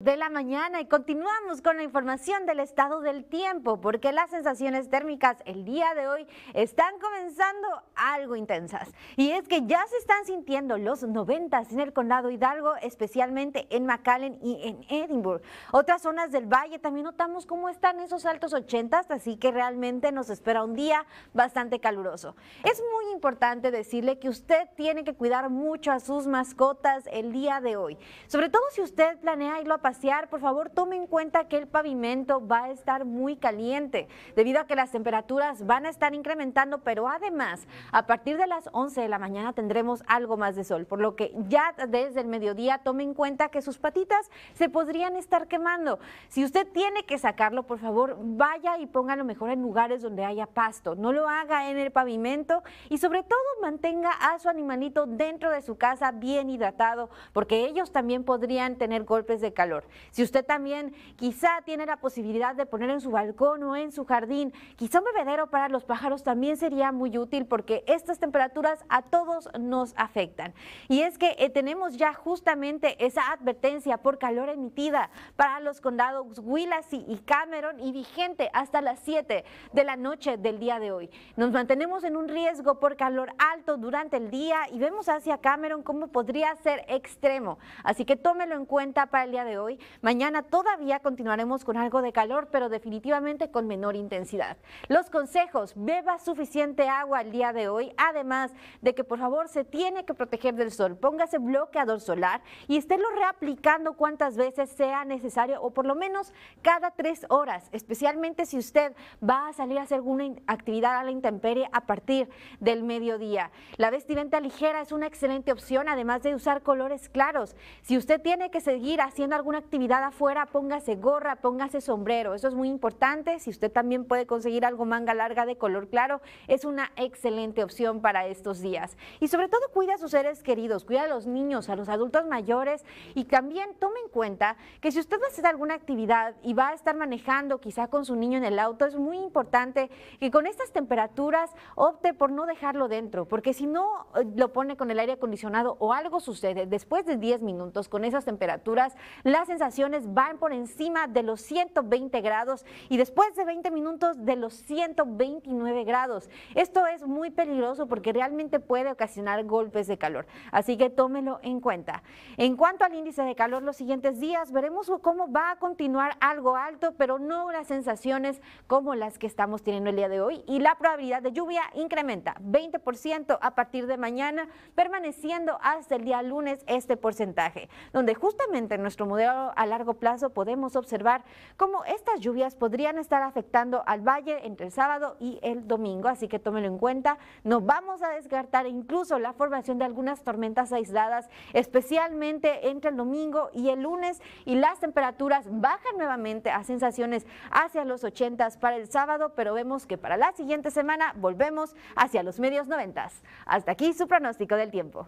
de la mañana y continuamos con la información del estado del tiempo porque las sensaciones térmicas el día de hoy están comenzando algo intensas. Y es que ya se están sintiendo los 90 en el condado Hidalgo especialmente en McAllen y en Edinburgh. Otras zonas del valle también notamos cómo están esos altos 80 así que realmente nos espera un día bastante caluroso. Es muy importante decirle que usted tiene que cuidar mucho a sus mascotas el día de hoy sobre todo si usted planea irlo a pasear, por favor tome en cuenta que el pavimento va a estar muy caliente debido a que las temperaturas van a estar incrementando, pero además a partir de las 11 de la mañana tendremos algo más de sol, por lo que ya desde el mediodía tome en cuenta que sus patitas se podrían estar quemando. Si usted tiene que sacarlo, por favor vaya y póngalo mejor en lugares donde haya pasto, no lo haga en el pavimento y sobre todo mantenga a su animalito dentro de su casa bien hidratado, porque ellos también podrían tener golpes de calor. Si usted también quizá tiene la posibilidad de poner en su balcón o en su jardín, quizá un bebedero para los pájaros también sería muy útil porque estas temperaturas a todos nos afectan. Y es que eh, tenemos ya justamente esa advertencia por calor emitida para los condados Willacy y Cameron y vigente hasta las 7 de la noche del día de hoy. Nos mantenemos en un riesgo por calor alto durante el día y vemos hacia Cameron cómo podría ser extremo. Así que tómelo en cuenta para el día de hoy Mañana todavía continuaremos con algo de calor, pero definitivamente con menor intensidad. Los consejos, beba suficiente agua el día de hoy, además de que por favor se tiene que proteger del sol. Póngase bloqueador solar y estélo reaplicando cuantas veces sea necesario o por lo menos cada tres horas, especialmente si usted va a salir a hacer alguna actividad a la intemperie a partir del mediodía. La vestimenta ligera es una excelente opción, además de usar colores claros. Si usted tiene que seguir haciendo alguna actividad afuera, póngase gorra, póngase sombrero. Eso es muy importante. Si usted también puede conseguir algo manga larga de color claro, es una excelente opción para estos días. Y sobre todo cuida a sus seres queridos, cuida a los niños, a los adultos mayores y también tome en cuenta que si usted va a hacer alguna actividad y va a estar manejando quizá con su niño en el auto, es muy importante que con estas temperaturas opte por no dejarlo dentro, porque si no eh, lo pone con el aire acondicionado o algo sucede después de 10 minutos con esas temperaturas, las sensaciones van por encima de los 120 grados y después de 20 minutos de los 129 grados. Esto es muy peligroso porque realmente puede ocasionar golpes de calor, así que tómelo en cuenta. En cuanto al índice de calor los siguientes días, veremos cómo va a continuar algo alto, pero no las sensaciones como las que estamos teniendo el día de hoy y la probabilidad de lluvia incrementa 20% a partir de mañana, permaneciendo hasta el día lunes este porcentaje, donde justamente nuestro modelo a largo plazo podemos observar cómo estas lluvias podrían estar afectando al valle entre el sábado y el domingo, así que tómelo en cuenta. No vamos a descartar incluso la formación de algunas tormentas aisladas, especialmente entre el domingo y el lunes, y las temperaturas bajan nuevamente a sensaciones hacia los 80 para el sábado, pero vemos que para la siguiente semana volvemos hacia los medios 90. Hasta aquí su pronóstico del tiempo.